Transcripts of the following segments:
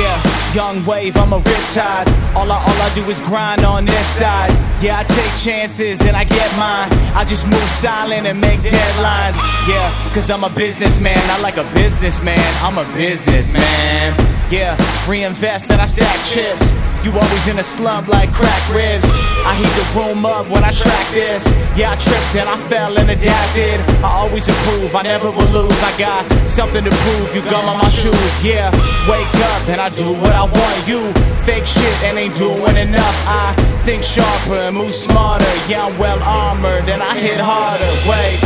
Yeah, young wave, I'm a riptide. All I, all I do is grind on this side. Yeah, I take chances and I get mine. I just move silent and make deadlines. Yeah, cause I'm a businessman. I like a businessman. I'm a businessman. Yeah, reinvest and I stack chips. You always in a slump like crack ribs. I heat the room up when I track this. Yeah, I tripped and I fell and adapted. I always improve, I never will lose. I got something to prove. You gum on my shoes. Yeah, wake up and I do what I want. You fake shit and ain't doing enough. I think sharper and move smarter. Yeah, I'm well armored and I hit harder. Wait.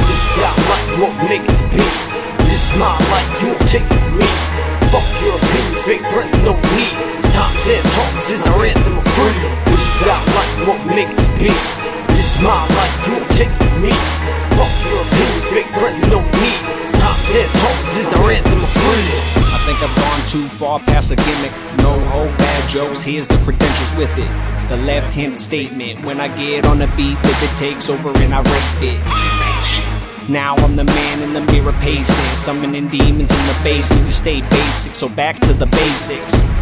Out like what make it be. This my life, you won't take me. Fuck your opinions, fake friends, no 10 talks is our anthem of freedom. This out like what make it be. This is my life, you won't take me. Fuck your opinions, fake friends, no need. It's top 10 talks is our anthem of freedom. I think I've gone too far past the gimmick. No whole bad jokes, here's the credentials with it. The left-handed statement. When I get on the beat, that it takes over and I rape it. Now I'm the man in the mirror pacing, summoning demons in the basement. You stay basic, so back to the basics.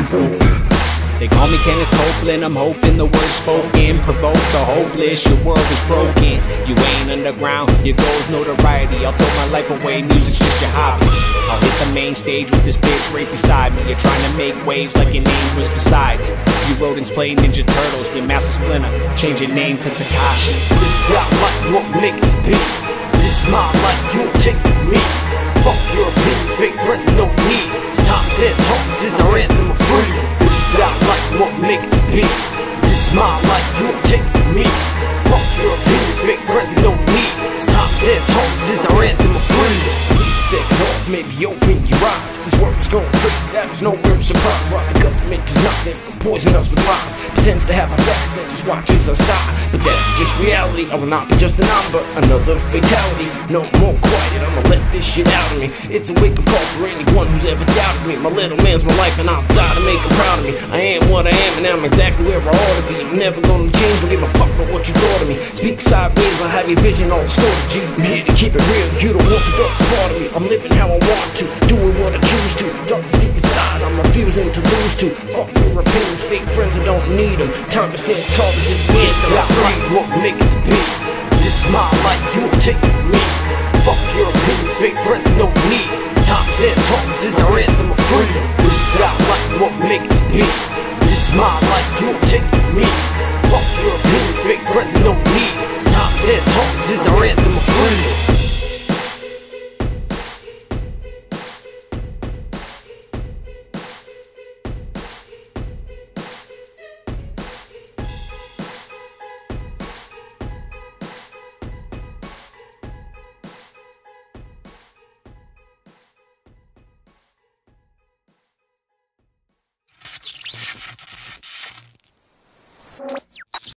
They call me Kenneth Copeland, I'm hoping the words spoken provoke the hopeless. Your world is broken, you ain't underground, your goal's notoriety. I'll throw my life away, music's just your hobby. I'll hit the main stage with this bitch right beside me. You're trying to make waves like your name was beside it. You rodents play Ninja Turtles, your Master Splinter, change your name to Takashi. This out like what make be. This my life, you take me. Make be. This my life, you won't take me. Fuck your opinions, fake friends, no need. It's top 10 talks is our anthem of freedom. Second off, maybe open your eyes. This world is going crazy, that is no real surprise. While the government does nothing but poison us with lies. Pretends to have our backs and just watches us die. But that's just reality. I will not be just a number, another fatality. No more quiet, I'ma let this shit out of me. It's a wake up call for anyone who's ever doubted me. My little man's my life, and I'll die to make him proud of me. I am what I am, and I'm exactly where I ought to be. I'm never gonna change, don't give a fuck about what you thought of me. Speak sideways, I have your vision all distorted. G, I'm here to keep it real. You don't want the dark part of me. I'm living how I want to, doing what I choose to refusing to lose to. Fuck your opinions, fake friends, I don't need them Time to stand tall as it. Is That right won't make it big. This is my life, you'll take me. Fuck your opinions, fake friends, no need. Time to stand tall, this is our anthem of freedom. This is our life, won't make it big. This is my life, you'll take me. Fuck your opinions, fake friends, no need. Time to stand tall, this is our anthem of freedom.